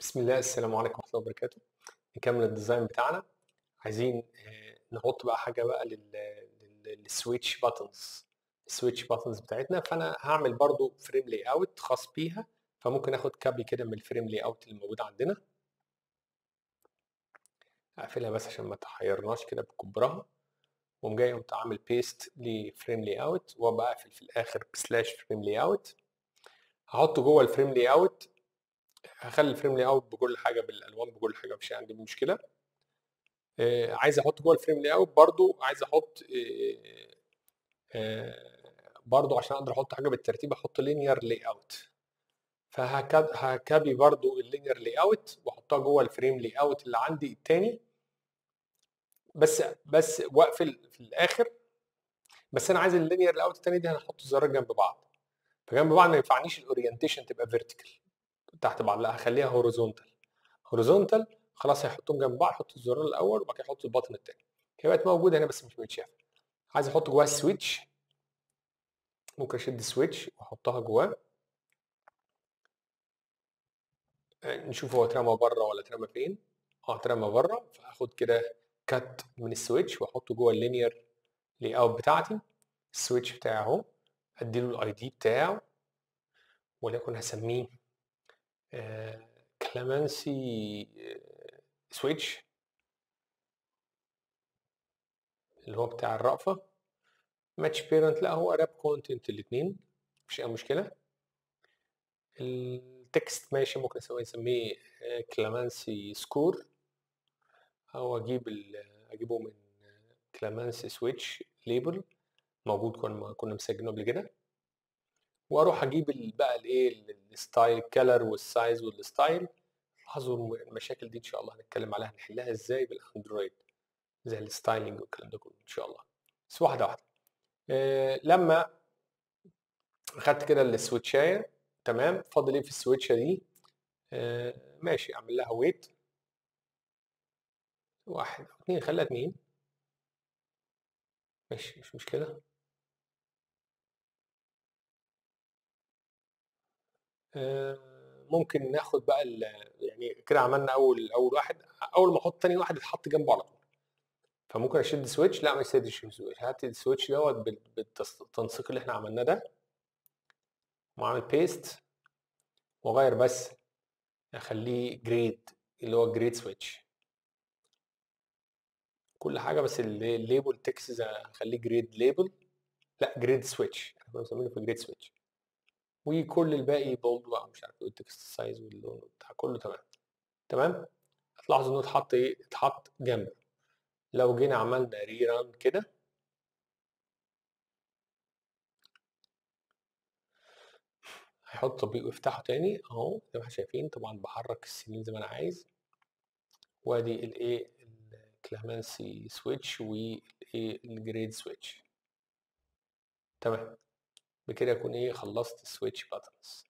بسم الله السلام عليكم ورحمة الله وبركاته. نكمل ال design بتاعنا. عايزين آه، نحط بقى حاجة بقى لل لل- لل switch buttons ال switch buttons بتاعتنا. فأنا هعمل برضو frame layout خاص بيها. فممكن آخد copy كده من ال frame layout اللي موجود عندنا. أقفلها بس عشان ما تحيرناش كده بكبرها. وقوم جاي قمت عامل paste ل frame layout وابقى أقفل في الآخر ب slash frame layout هحطه جوه ال frame layout هخلي ال frame layout بكل حاجة بالألوان بكل حاجة مفيش عندي مشكلة. آه، عايز أحط جوه ال frame layout برضو عايز أحط آه، آه، برضو عشان أقدر أحط حاجة بالترتيب أحط linear layout فه copy برضو ال linear layout وأحطها جوه ال frame layout اللي عندي التاني. بس بس واقفل في الآخر. بس أنا عايز ال linear layout التاني دي هنحط الزرار جنب بعض. فجنب بعض ما ينفعنيش ال orientation تبقى vertical تحت بعض لأ هخليها horizontal horizontal خلاص هيحطهم جنب بعض أحط الزرار الأول وبعد كده أحط ال button التاني. هي بقت موجودة هنا بس مش متشافة. عايز أحط جواها ال switch ممكن أشد السويتش وأحطها جواه. نشوف هو اترمى بره ولا اترمى فين. آه اترمى بره فاخد كده cut من ال switch واحطه جوه ال linear layout بتاعتي. ال switch بتاعي أهو. أديله ال ID بتاعه. وليكن هسميه clemency switch. اللي هو بتاع الرأفة. match parent لا هو wrap content الاثنين أي مشكلة. ال text ماشي ممكن أسوي نسميه clemency score أو أجيب أجيبه من clemency switch label موجود كنا كنا مسجلينه قبل كده. وأروح أجيب بقى الايه ال style color وال size وال style لاحظوا الم- المشاكل دي إن شاء الله هنتكلم عليها هنحلها إزاي بالأندرويد زي ال styling والكلام ده كله إن شاء الله. بس واحدة واحدة. آه، لما خدت كده السويتشايه تمام؟ فاضل إيه في السويتشه دي؟ آه، ماشي أعمل لها weight واحد أو اتنين خليها اتنين. ماشي مش مشكلة. ممكن ناخد بقى يعني كده عملنا أول أول واحد أول ما أحط تاني واحد اتحط جنبه على طول. فممكن أشد switch لا ما أشدش switch هات ال switch دوت بال- بالتنسيق اللي إحنا عملناه ده. وأعمل paste وأغير بس أخليه grade اللي هو grade switch كل حاجة بس اللي- الليبل text هخليه grade label لا grade switch إحنا كنا مسمينه في grade switch وكل الباقي bold بقى مش عارف ال text size واللون كله تمام. تمام؟ هتلاحظوا إنه اتحط إيه؟ اتحط جنبه لو جينا عملنا rerun كده هيحط تطبيق ويفتحه تاني أهو زي ما إحنا شايفين. طبعا بحرك الاتنين زي ما أنا عايز. وأدي الايه ال clemency switch والايه ال grade switch تمام؟ بكده اكون إيه خلصت ال switch buttons